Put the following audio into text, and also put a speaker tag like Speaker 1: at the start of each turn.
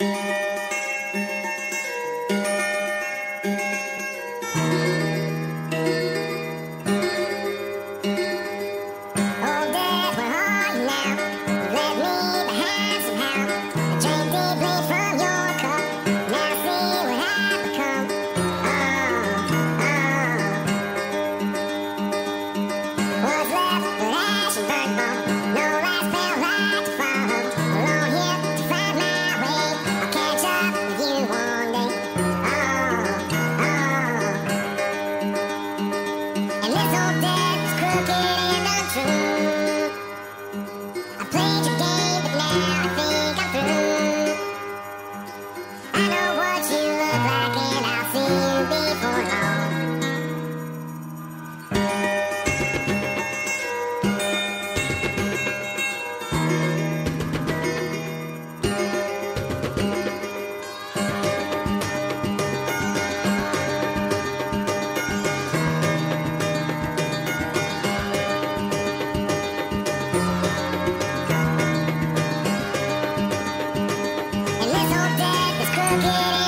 Speaker 1: Música so that's crooked and untrue again.